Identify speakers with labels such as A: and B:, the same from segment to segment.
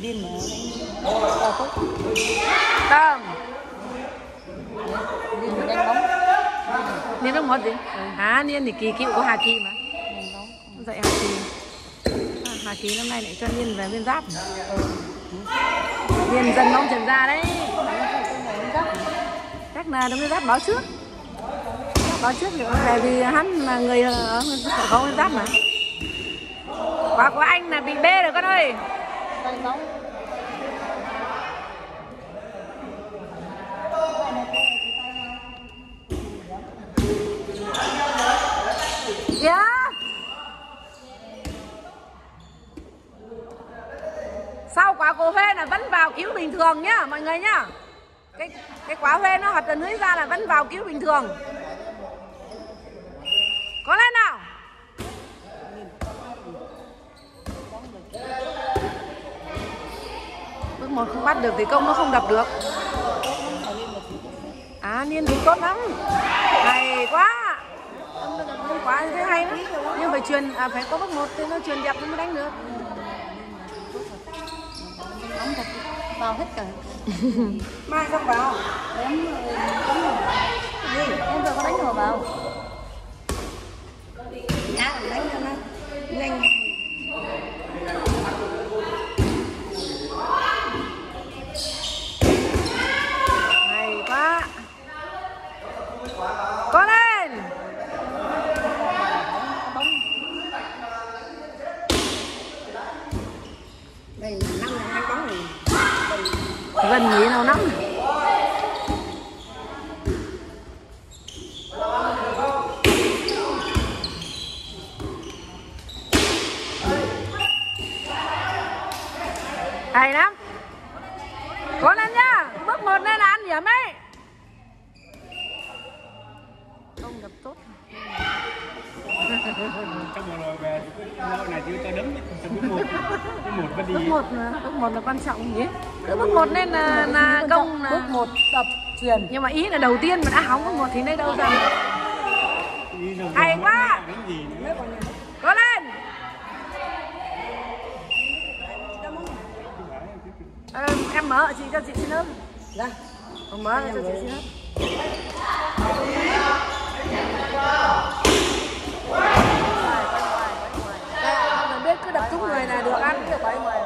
A: Liên mà đánh cao
B: Tâm.
A: Liên mà đánh bóng
B: Niên bóng một gì? À Niên thì kỳ cựu của Hà Kỳ mà. Dạy Hà Kỳ. À, Hà Kỳ năm nay lại cho Niên về Nguyên Giáp. Niên dần bóng trần ra đấy. Chắc là đúng Nguyên Giáp báo trước. Báo trước thì tại vì hắn là người ở có Nguyên Giáp mà. Quả của anh là bị bê rồi con ơi. Dạ. Sau quả của phê là vẫn vào cứu bình thường nhá, mọi người nhá. Cái cái quả Huê nó hoạt tần lưới ra là vẫn vào cứu bình thường Có lên nào mà không bắt được thì công nó không đập được. À Niên thì tốt lắm. Hay quá. Không quá thế hay lắm. Nhưng phải truyền à, phải có bước một thì nó truyền đẹp nó mới đánh được.
A: Bóng thật Vào hết cả.
B: Mai không vào.
A: Em Gì? Em vừa có đánh hồ vào?
B: Dạ đánh cho nó nhanh Hay quá Có lên
A: Bóng Đây là năm là hai bóng rồi
B: Gần nghĩ nào năm hay lắm. Cố lên nhá Bước một nên là ăn điểm ấy. Không đập tốt.
C: Trong vừa rồi về lỗi này chưa cho đấm bước một bước một vẫn đi
B: Bước một là, bước một là quan trọng nhỉ? Cứ bước một nên là, là công là
A: Bước một tập truyền.
B: Nhưng mà ý là đầu tiên mà đã hóng bước một thì nơi đâu
C: rồi
B: Hay quá.
C: mất cái gì nữa
B: Cố lên Ờ, em mở chị cho chị xin lớp
A: Ra
B: Không mở cho chị xin cần biết cứ đập trúng người là được ăn
A: Được bảy ngoài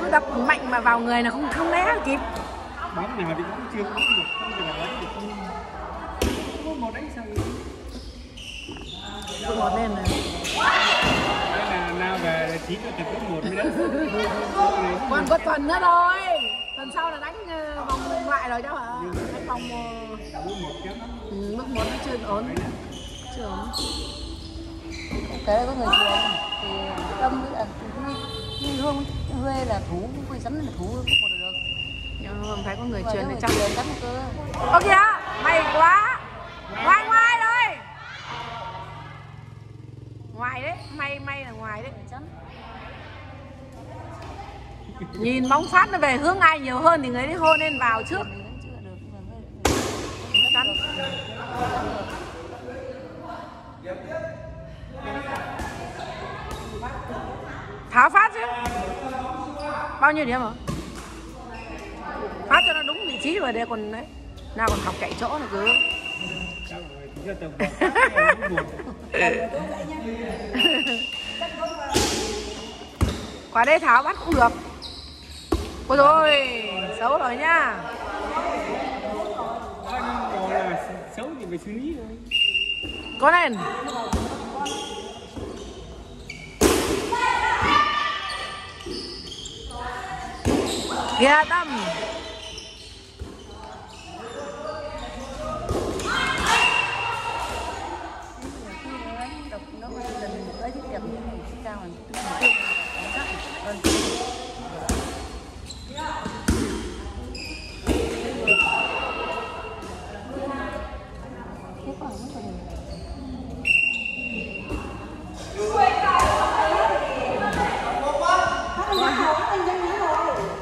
B: Cứ đập mạnh mà vào người là không không né kịp.
C: Bóng nào thì cũng chưa bóng được không thể nào đánh được. Có một đánh
B: Bước một lên này
C: về là bước một đánh
B: còn có tuần nữa thôi tuần sau là đánh ờ, vòng ngoại rồi cháu hả? Đánh vòng ờ,
C: một
B: ừ, bước một nó chưa ổn. Chưa ổn.
A: Thế có người truyền Thì tâm với Huy. Hương Huê là thủ Huy sắm là thủ Bước một là được.
B: Nhưng phải có người truyền để trong
A: truyền đánh cơ.
B: Ok mày quá. Ngoài ngoài rồi. Ngoài đấy may may là ngoài đấy nhìn bóng phát nó về hướng ai nhiều hơn thì người đấy hôn nên vào trước. Chắn tháo phát chứ. Bao nhiêu điểm hả? Phát cho nó đúng vị trí rồi đây còn đấy. Nào còn học chạy chỗ nữa cứ quả đây tháo bắt không được ôi rồi xấu rồi nhá
C: xấu thì phải xử lý thôi
B: có lên. Kìa tâm
A: đập nó mà lần ấy thì đẹp thì cao hơn chắc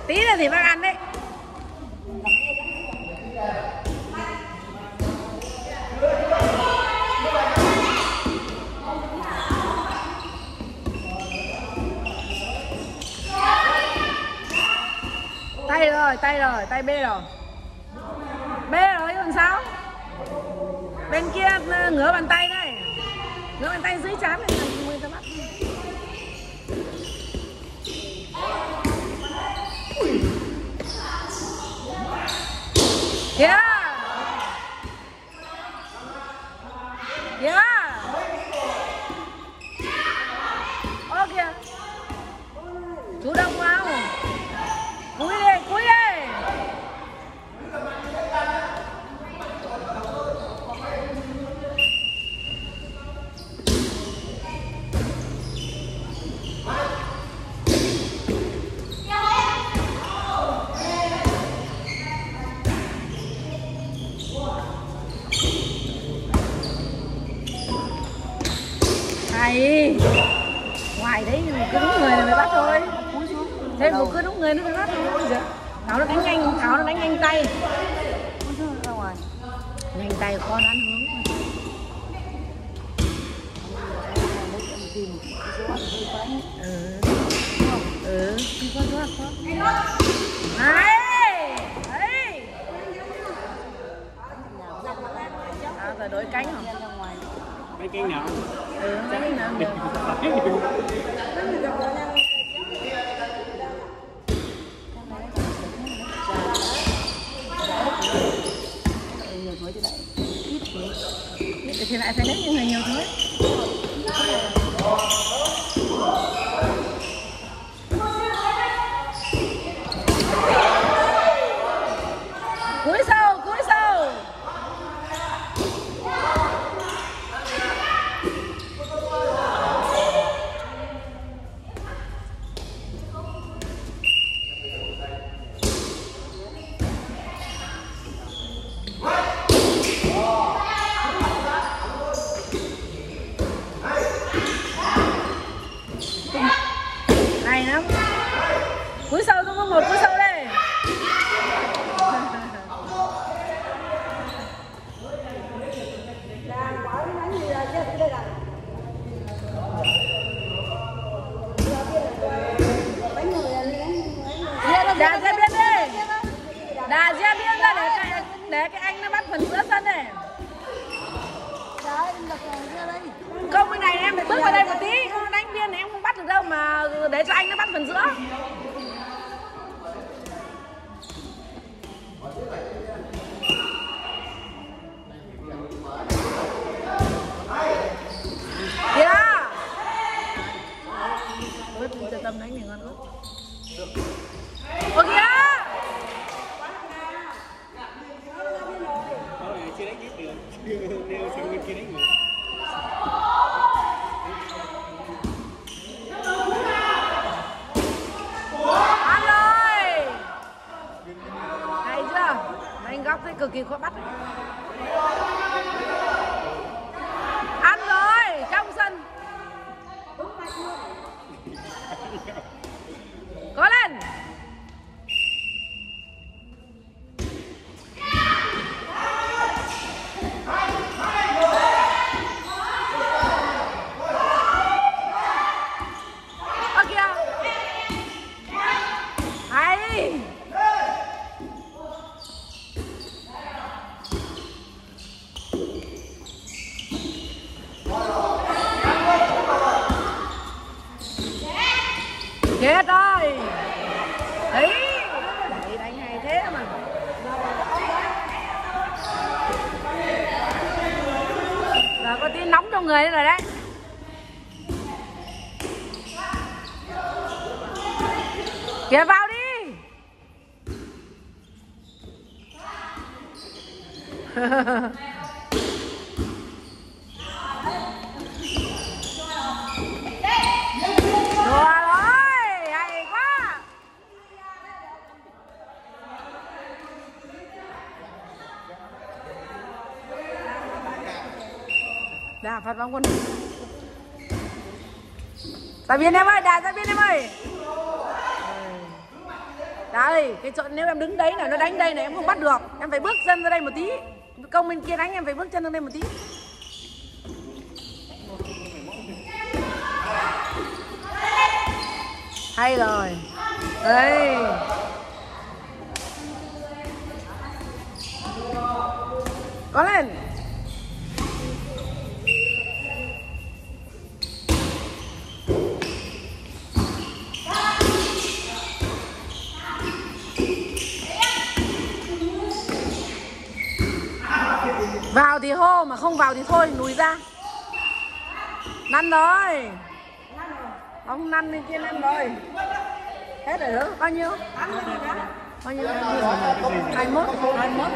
B: tí nữa thì bác ăn đấy tay rồi, tay bê rồi. Bê rồi, còn sao? Bên kia ờ, ngửa bàn tay đây. Ngửa bàn tay dưới chán này là mười ta bắt Yeah. Yeah. Ô kìa. Chủ động vào. Cúi đi, cúi đi này Ngoài đấy cứ đúng người là mới bắt thôi. Thế một cứ đúng người nó mới bắt thôi. Dạ. Nó đánh nhanh, Thảo nó đánh nhanh tay. Nhanh tay khó đoán hướng. Ừ. Ừ.
A: Đi qua qua qua
B: Đấy. Đấy.
A: nhà ra mặt ăn
B: À, rồi đổi cánh hả?
A: ra ngoài
C: mấy cái nào
B: Ừ, nào được.
A: thì lại
B: phải lấy những người nhiều thứ cúi sâu cúi sâu này lắm cúi sâu tôi có một cúi sâu đây. Đà ra biên đi. Đà ra biên ra để cái để cái anh nó bắt phần giữa sân này. Công bên này em phải bước vào đây một tí. Không, đánh biên này em không bắt được đâu mà để cho anh nó bắt phần giữa kìa ướt cho tâm đánh này ngon ướt ô kìa!
C: Thôi, chưa đánh biết được Nêu sang bên kia đánh được
B: ăn rồi! Hay chưa? Anh góc thấy cực kỳ khó bắt. ăn rồi trong sân có lên Ơ kìa hay chết rồi đấy đấy đánh hay thế mà giờ có tí nóng trong người rồi đấy. Kìa, vào đi. Đùa Đà phạt bóng quân. Giáo biên em ơi, đá giáo biên em ơi. Đây cái chỗ nếu em đứng đấy là nó đánh đây này em không bắt được. Em phải bước chân ra đây một tí. Công bên kia đánh em phải bước chân ra đây một tí. Hay rồi. Đây. Có lên. Vào thì hô mà không vào thì thôi thì lùi ra. Năn rồi. Ông năn lên kia năn rồi. Hết rồi đó, bao nhiêu? Bao nhiêu? 21 21